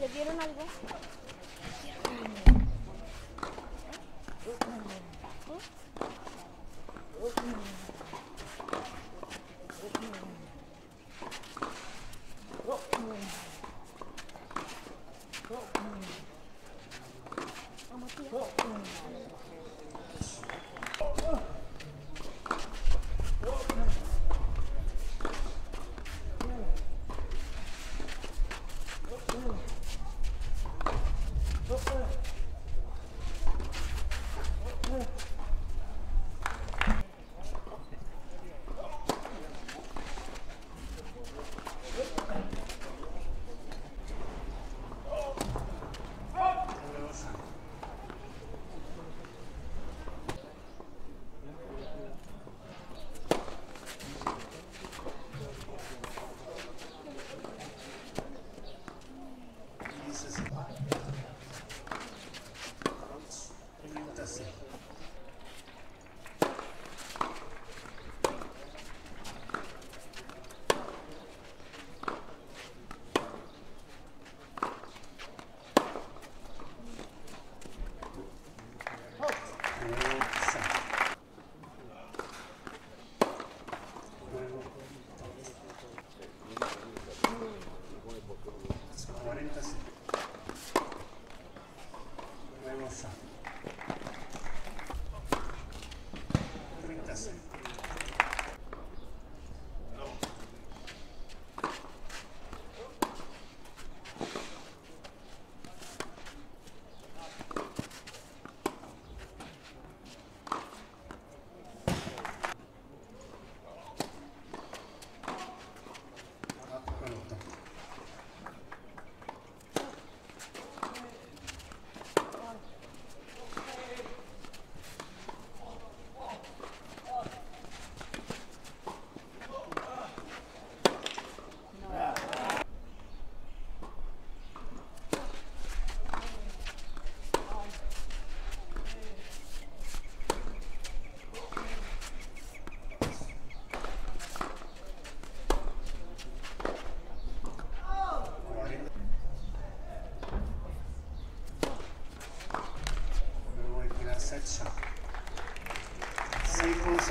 le dieron algo?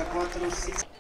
contra o.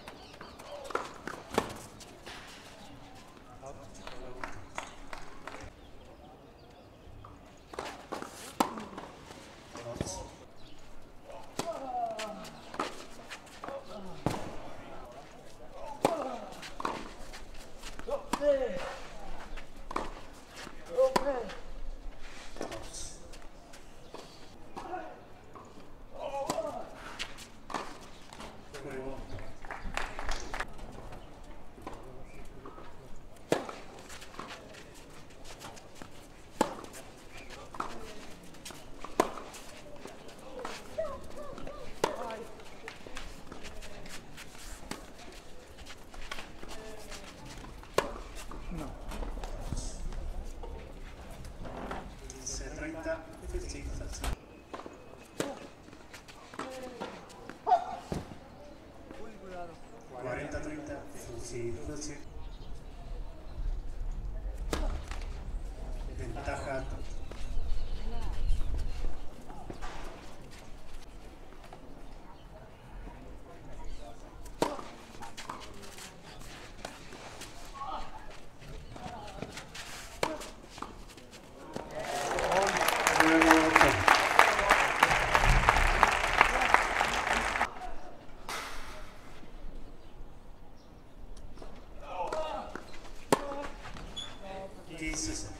Ventaja. Juego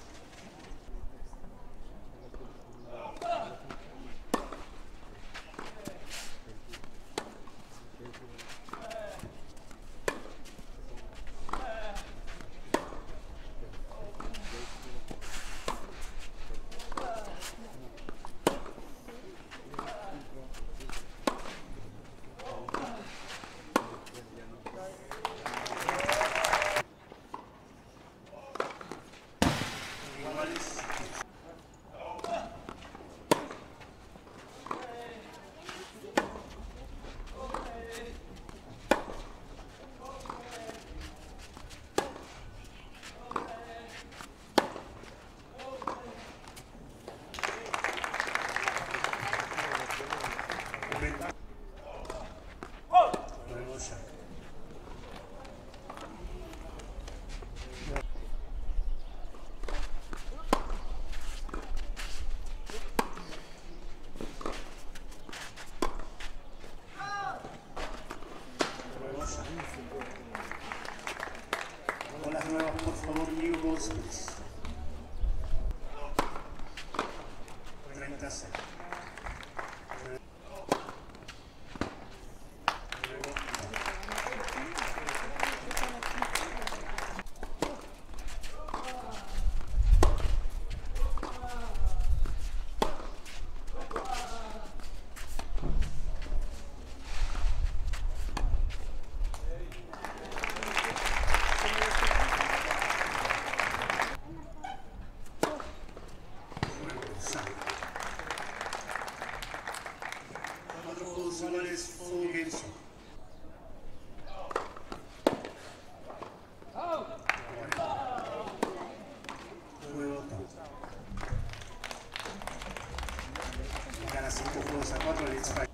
favor, juegos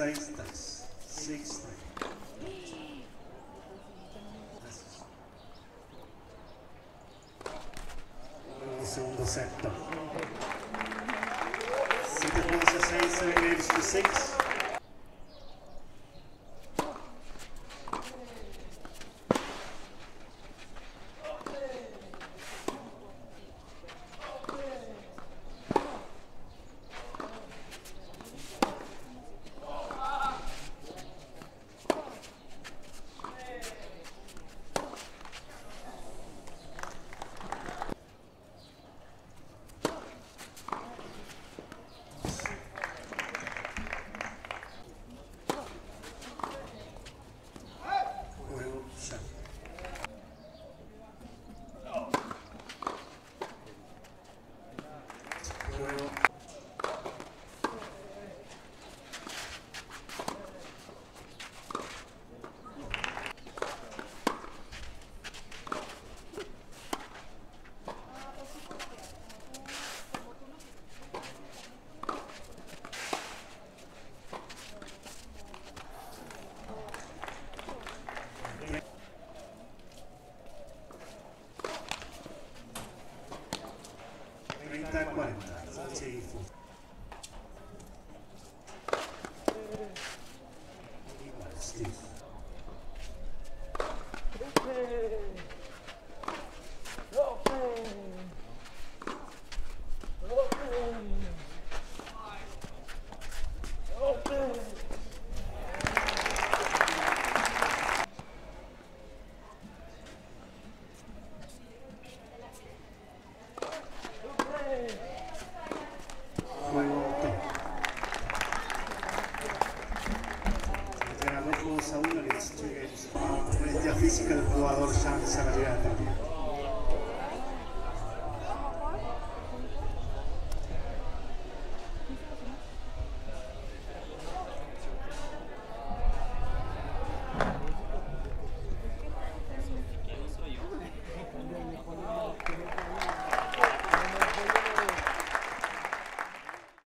6 times. Menestría física del jugador Jean Salariata.